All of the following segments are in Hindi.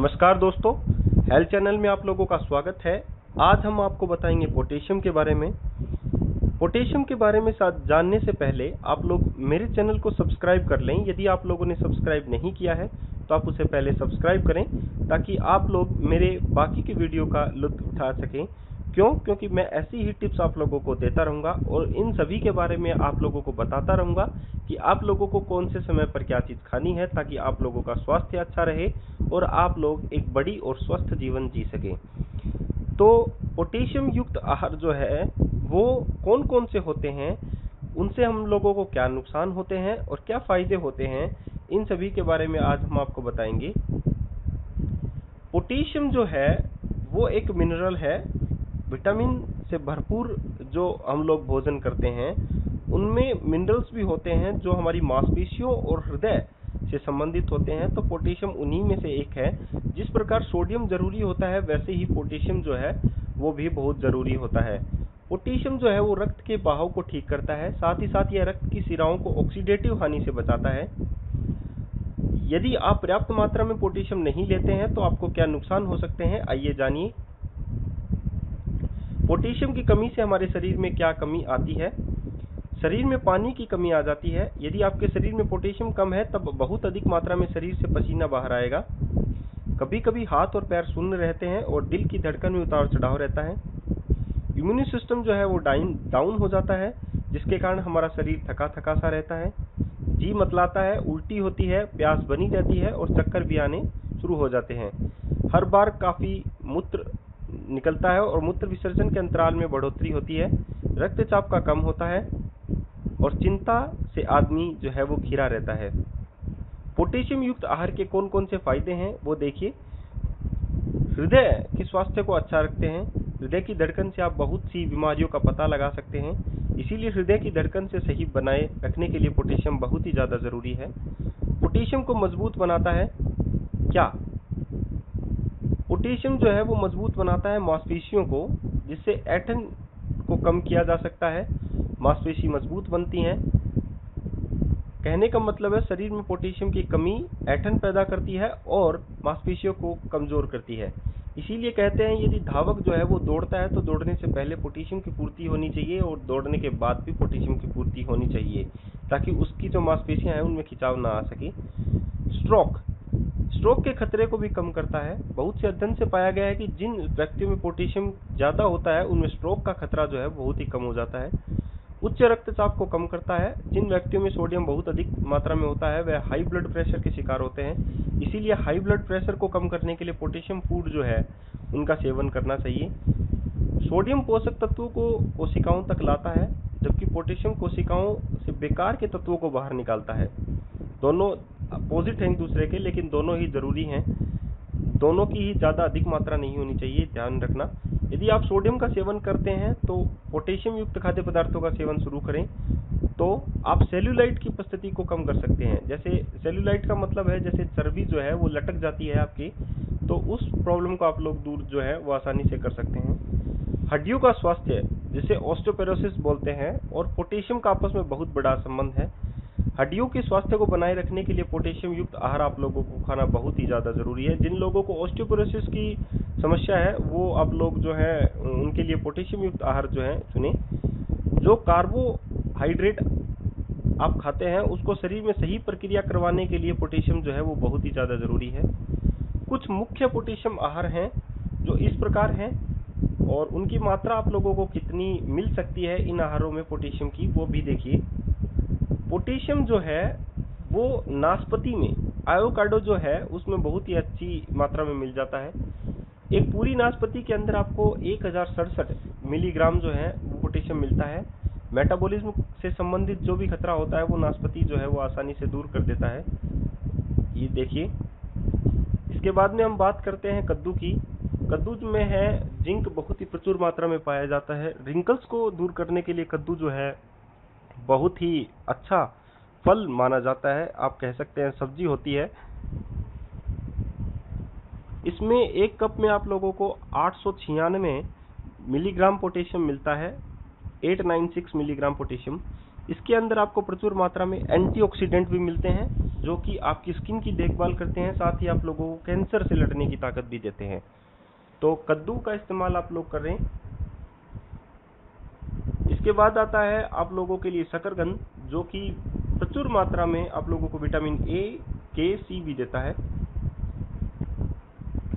नमस्कार दोस्तों हेल्थ चैनल में आप लोगों का स्वागत है। आज हम आपको बताएँगे पोटेशियम के बारे में। पोटेशियम के बारे में जानने से पहले आप लोग मेरे चैनल को सब्सक्राइब कर लें। यदि आप लोगों ने सब्सक्राइब नहीं किया है तो आप उसे पहले सब्सक्राइब करें ताकि आप लोग मेरे बाकी के वीडियो का लुत्फ उठा सकें। क्यों? क्योंकि मैं ऐसी ही टिप्स आप लोगों को देता रहूँगा और इन सभी के बारे में आप लोगों को बताता रहूँगा कि आप लोगों को कौन से समय पर क्या चीज़ खानी है ताकि आप लोगों का स्वास्थ्य अच्छा रहे। और आप लोग एक बड़ी और स्वस्थ जीवन जी सकें। तो पोटेशियम युक्त आहार जो है, वो कौन कौन से होते हैं? उनसे हम लोगों को क्या नुकसान होते हैं और क्या फ़ायदे होते हैं? इन सभी के बारे में आज हम आपको बताएँगे। पोटेशियम जो है, वो एक मिनरल है। विटामिन से भरपूर जो हम लोग भोजन करते हैं, उनमें मिनरल्स भी होते हैं जो हमारी मांसपेशियों और हृदय से संबंधित होते हैं तो पोटेशियम उन्हीं में से एक है। जिस प्रकार सोडियम ज़रूरी होता है, वैसे ही पोटेशियम जो है, वो भी बहुत ज़रूरी होता है। पोटेशियम जो है, वो रक्त के बहाव को ठीक करता है, साथ ही साथ यह रक्त की सिराओं को ऑक्सीडेटिव हानि से बचाता है। यदि आप पर्याप्त मात्रा में पोटेशियम नहीं लेते हैं तो आपको क्या नुकसान हो सकते हैं? आइए जानिए। पोटेशियम की कमी से हमारे शरीर में क्या कमी आती है? शरीर में पानी की कमी आ जाती है। यदि आपके शरीर में पोटेशियम कम है, तब बहुत अधिक मात्रा में शरीर से पसीना बाहर आएगा। कभी कभी हाथ और पैर शून्य रहते हैं और दिल की धड़कन में उतार चढ़ाव रहता है। इम्यूनि सिस्टम जो है वो डाइन डाउन हो जाता है, जिसके कारण हमारा शरीर थका थका सा रहता है। जी मतलाता है, उल्टी होती है, प्यास बनी रहती है और चक्कर भी आने शुरू हो जाते हैं। हर बार काफ़ी मूत्र निकलता है और मूत्र विसर्जन के अंतराल में बढ़ोतरी होती है। रक्तचाप का कम होता है और चिंता से आदमी जो है वो घिरा रहता है। पोटेशियम युक्त आहार के कौन कौन से फ़ायदे हैं, वो देखिए। हृदय के स्वास्थ्य को अच्छा रखते हैं। हृदय की धड़कन से आप बहुत सी बीमारियों का पता लगा सकते हैं। इसीलिए हृदय की धड़कन से सही बनाए रखने के लिए पोटेशियम बहुत ही ज़्यादा ज़रूरी है। पोटेशियम को मज़बूत बनाता है क्या? पोटेशियम जो है वो मज़बूत बनाता है मांसपेशियों को, जिससे ऐठन को कम किया जा सकता है। मांसपेशी मज़बूत बनती हैं। कहने का मतलब है, शरीर में पोटेशियम की कमी ऐठन पैदा करती है और मांसपेशियों को कमज़ोर करती है। इसीलिए कहते हैं, यदि धावक जो है वो दौड़ता है तो दौड़ने से पहले पोटेशियम की पूर्ति होनी चाहिए और दौड़ने के बाद भी पोटेशियम की पूर्ति होनी चाहिए, ताकि उसकी जो मांसपेशियाँ हैं, उनमें खिंचाव ना आ सके। स्ट्रोक। स्ट्रोक के खतरे को भी कम करता है। बहुत से अध्ययन से पाया गया है कि जिन व्यक्तियों में पोटेशियम ज़्यादा होता है, उनमें स्ट्रोक का खतरा जो है, बहुत ही कम हो जाता है। उच्च रक्तचाप को कम करता है। जिन व्यक्तियों में सोडियम बहुत अधिक मात्रा में होता है, वह हाई ब्लड प्रेशर के शिकार होते हैं। इसीलिए हाई ब्लड प्रेशर को कम करने के लिए पोटेशियम फ़ूड जो है, उनका सेवन करना चाहिए। सोडियम पोषक तत्वों को कोशिकाओं तक लाता है, जबकि पोटेशियम कोशिकाओं से बेकार के तत्वों को बाहर निकालता है। दोनों अपोजिट हैं एक दूसरे के, लेकिन दोनों ही ज़रूरी हैं। दोनों की ही ज़्यादा अधिक मात्रा नहीं होनी चाहिए, ध्यान रखना। यदि आप सोडियम का सेवन करते हैं तो पोटेशियम युक्त खाद्य पदार्थों का सेवन शुरू करें तो आप सेल्यूलाइट की उपस्थिति को कम कर सकते हैं। जैसे सेल्यूलाइट का मतलब है, जैसे चर्बी जो है, वो लटक जाती है आपकी तो उस प्रॉब्लम को आप लोग दूर जो है, वो आसानी से कर सकते हैं। हड्डियों का स्वास्थ्य, जिसे ऑस्टोपेरोसिस बोलते हैं, और पोटेशियम का आपस में बहुत बड़ा संबंध है। हड्डियों के स्वास्थ्य को बनाए रखने के लिए पोटेशियम युक्त आहार आप लोगों को खाना बहुत ही ज़्यादा ज़रूरी है। जिन लोगों को ऑस्टियोपोरोसिस की समस्या है, वो आप लोग जो है, उनके लिए पोटेशियम युक्त आहार जो है, चुने। जो कार्बोहाइड्रेट आप खाते हैं, उसको शरीर में सही प्रक्रिया करवाने के लिए पोटेशियम जो है, वो बहुत ही ज़्यादा ज़रूरी है। कुछ मुख्य पोटेशियम आहार हैं, जो इस प्रकार हैं, और उनकी मात्रा आप लोगों को कितनी मिल सकती है इन आहारों में पोटेशियम की, वो भी देखिए। पोटेशियम जो है, वो नाशपति में, आयोकार्डो जो है, उसमें बहुत ही अच्छी मात्रा में मिल जाता है। एक पूरी नाशपति के अंदर आपको एक हज़ार सड़सठ मिलीग्राम जो है, वो पोटेशियम मिलता है। मेटाबॉलिज्म से संबंधित जो भी खतरा होता है, वो नाशपति जो है, वो आसानी से दूर कर देता है। ये देखिए। इसके बाद में हम बात करते हैं कद्दू की। कद्दू में है, जिंक बहुत ही प्रचुर मात्रा में पाया जाता है। रिंकल्स को दूर करने के लिए कद्दू जो है, बहुत ही अच्छा फल माना जाता है। आप कह सकते हैं सब्ज़ी होती है। इसमें एक कप में आप लोगों को आठ सौ छियानवे मिलीग्राम पोटेशियम मिलता है 896 मिलीग्राम पोटेशियम। इसके अंदर आपको प्रचुर मात्रा में एंटीऑक्सीडेंट भी मिलते हैं, जो कि आपकी स्किन की देखभाल करते हैं, साथ ही आप लोगों को कैंसर से लड़ने की ताकत भी देते हैं। तो कद्दू का इस्तेमाल आप लोग करें इसके बाद आता है आप लोगों के लिए शकरगंद जो कि प्रचुर मात्रा में आप लोगों को विटामिन ए, के, सी भी देता है।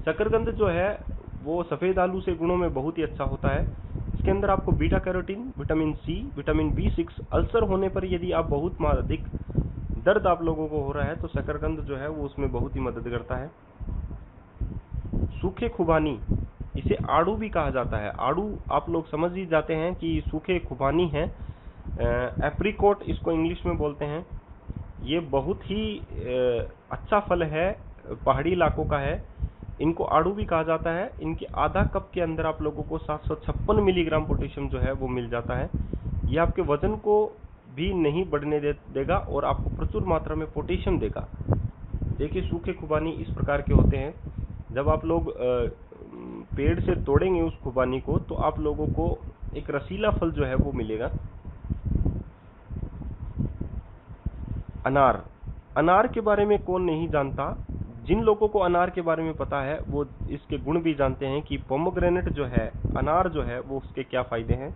शकरगंद जो है, वो सफ़ेद आलू से गुणों में बहुत ही अच्छा होता है। इसके अंदर आपको beta carotene, vitamin C vitamin B six ulcer होने पर यदि आप बहुत अधिक दर्द आप लोगों को हो रहा है तो शकरकंद जो है, वो उसमें बहुत ही मदद करता है। सूखे खुबानी, इसे आड़ू भी कहा जाता है। आड़ू आप लोग समझ ही जाते हैं कि सूखे खुबानी है। एप्रिकोट इसको इंग्लिश में बोलते हैं। ये बहुत ही अच्छा फल है, पहाड़ी इलाकों का है। इनको आड़ू भी कहा जाता है। इनके आधा कप के अंदर आप लोगों को सात सौ छप्पन मिलीग्राम पोटेशियम जो है वो मिल जाता है। ये आपके वज़न को भी नहीं बढ़ने दे, देगा और आपको प्रचुर मात्रा में पोटेशियम देगा। देखिए सूखे खुबानी इस प्रकार के होते हैं। जब आप लोग पेड़ से तोड़ेंगे उस खुबानी को तो आप लोगों को एक रसीला फल जो है वो मिलेगा। अनार। अनार के बारे में कौन नहीं जानता जिन लोगों को अनार के बारे में पता है, वो इसके गुण भी जानते हैं कि पोमोग्रेनेट जो है, अनार जो है, वो उसके क्या फ़ायदे हैं।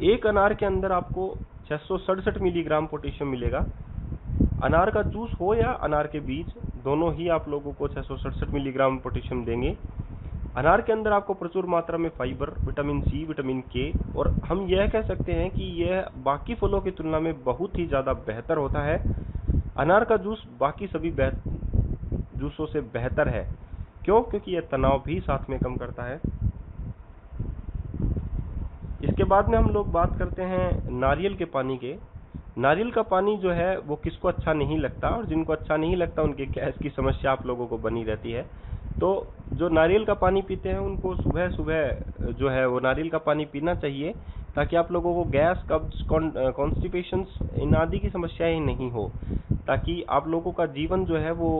एक अनार के अंदर आपको छह मिलीग्राम पोटेशियम मिलेगा। अनार का जूस हो या अनार के बीज, दोनों ही आप लोगों को छह सौ सड़सठ मिलीग्राम पोटेशियम देंगे। अनार के अंदर आपको प्रचुर मात्रा में फाइबर, विटामिन सी, विटामिन के, और हम यह कह सकते हैं कि यह बाकी फलों की तुलना में बहुत ही ज़्यादा बेहतर होता है। अनार का जूस बाकी सभी जूसों से बेहतर है। क्यों? क्योंकि यह तनाव भी साथ में कम करता है। इसके बाद में हम लोग बात करते हैं नारियल के पानी के। नारियल का पानी जो है, वो किसको अच्छा नहीं लगता और जिनको अच्छा नहीं लगता, उनके गैस की समस्या आप लोगों को बनी रहती है। तो जो नारियल का पानी पीते हैं, उनको सुबह सुबह जो है, वो नारियल का पानी पीना चाहिए, ताकि आप लोगों को गैस, कब्ज कॉन्स्टिपेशन इन आदि की समस्याएँ नहीं हो, ताकि आप लोगों का जीवन जो है, वो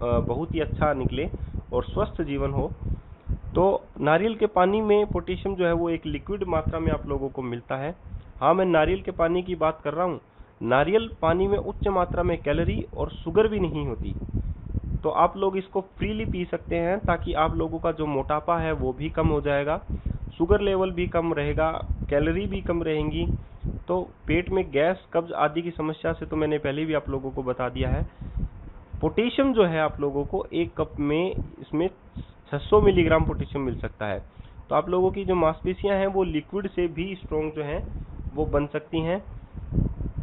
बहुत ही अच्छा निकले और स्वस्थ जीवन हो। तो नारियल के पानी में पोटेशियम जो है वो एक लिक्विड मात्रा में आप लोगों को मिलता है। हाँ मैं नारियल के पानी की बात कर रहा हूँ। नारियल पानी में उच्च मात्रा में कैलोरी और शुगर भी नहीं होती। तो आप लोग इसको फ्रीली पी सकते हैं ताकि आप लोगों का जो मोटापा है वो भी कम हो जाएगा, शुगर लेवल भी कम रहेगा, कैलोरी भी कम रहेंगी। तो पेट में गैस, कब्ज आदि की समस्या से तो मैंने पहले भी आप लोगों को बता दिया है। पोटेशियम जो है आप लोगों को एक कप में इसमें 600 मिलीग्राम पोटेशियम मिल सकता है। तो आप लोगों की जो मांसपेशियाँ हैं, वो लिक्विड से भी स्ट्रॉन्ग जो है, वो बन सकती हैं।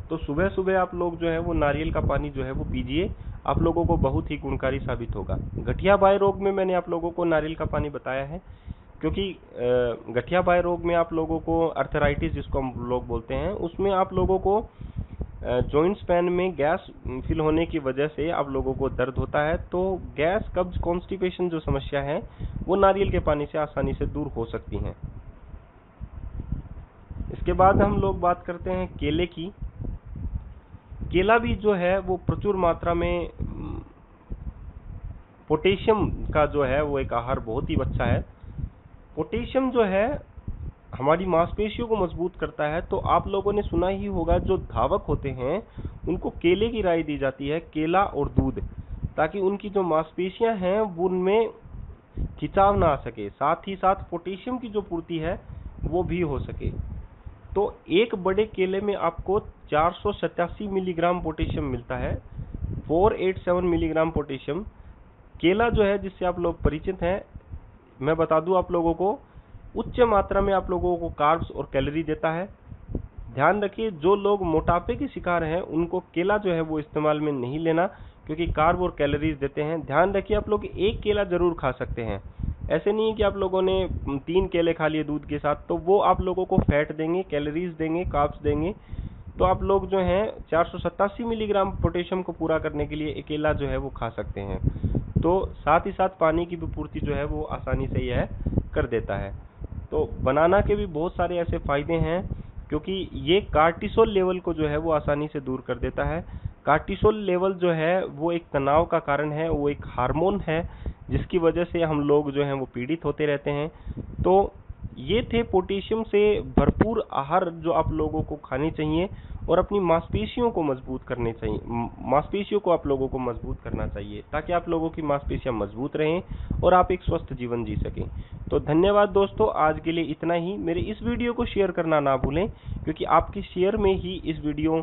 तो सुबह सुबह आप लोग जो है, वो नारियल का पानी जो है, वो पीजिए। आप लोगों को बहुत ही गुणकारी साबित होगा। गठिया बाय रोग में मैंने आप लोगों को नारियल का पानी बताया है, क्योंकि गठिया बाय रोग में आप लोगों को अर्थराइटिस, जिसको हम लोग बोलते हैं, उसमें आप लोगों को जॉइंट्स पैन में गैस फिल होने की वजह से आप लोगों को दर्द होता है तो गैस कब्ज कॉन्स्टिपेशन जो समस्या है, वो नारियल के पानी से आसानी से दूर हो सकती हैं। इसके बाद हम लोग बात करते हैं केले की। केला भी जो है, वो प्रचुर मात्रा में पोटेशियम का जो है, वो एक आहार बहुत ही अच्छा है। पोटेशियम जो है हमारी मांसपेशियों को मज़बूत करता है तो आप लोगों ने सुना ही होगा जो धावक होते हैं, उनको केले की राय दी जाती है, केला और दूध, ताकि उनकी जो मांसपेशियाँ हैं, वो उनमें खिंचाव ना आ सके। साथ ही साथ पोटेशियम की जो पूर्ति है, वो भी हो सके। तो एक बड़े केले में आपको चार सौ सतासी मिलीग्राम पोटेशियम मिलता है 487 मिलीग्राम पोटेशियम। केला जो है, जिससे आप लोग परिचित हैं, मैं बता दूँ आप लोगों को उच्च मात्रा में आप लोगों को कार्ब्स और कैलोरी देता है। ध्यान रखिए, जो लोग मोटापे के शिकार हैं, उनको केला जो है वो इस्तेमाल में नहीं लेना, क्योंकि कार्ब और कैलोरीज देते हैं। ध्यान रखिए, आप लोग एक केला ज़रूर खा सकते हैं। ऐसे नहीं है कि आप लोगों ने तीन केले खा लिए दूध के साथ तो वो आप लोगों को फैट देंगे कैलोरीज देंगे कार्ब्स देंगे। तो आप लोग जो हैं, चार सौ सत्तासी मिलीग्राम पोटेशियम को पूरा करने के लिए अकेला जो है वो खा सकते हैं। तो साथ ही साथ पानी की भी पूर्ति जो है वो आसानी से यह कर देता है। तो बनाना के भी बहुत सारे ऐसे फ़ायदे हैं, क्योंकि ये कार्टिसोल लेवल को जो है वो आसानी से दूर कर देता है। कार्टिसोल लेवल जो है, वो एक तनाव का कारण है, वो एक हार्मोन है, जिसकी वजह से हम लोग जो हैं वो पीड़ित होते रहते हैं। तो ये थे पोटेशियम से भरपूर आहार जो आप लोगों को खाने चाहिए। और अपनी मांसपेशियों को मज़बूत करने चाहिए। मांसपेशियों को आप लोगों को मज़बूत करना चाहिए, ताकि आप लोगों की मांसपेशियाँ मज़बूत रहें और आप एक स्वस्थ जीवन जी सकें। तो धन्यवाद दोस्तों, आज के लिए इतना ही। मेरे इस वीडियो को शेयर करना ना भूलें, क्योंकि आपके शेयर में ही इस वीडियो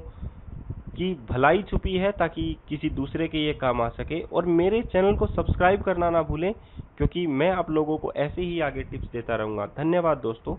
की भलाई छुपी है, ताकि किसी दूसरे के ये काम आ सके। और मेरे चैनल को सब्सक्राइब करना ना भूलें, क्योंकि मैं आप लोगों को ऐसे ही आगे टिप्स देता रहूँगा। धन्यवाद दोस्तों।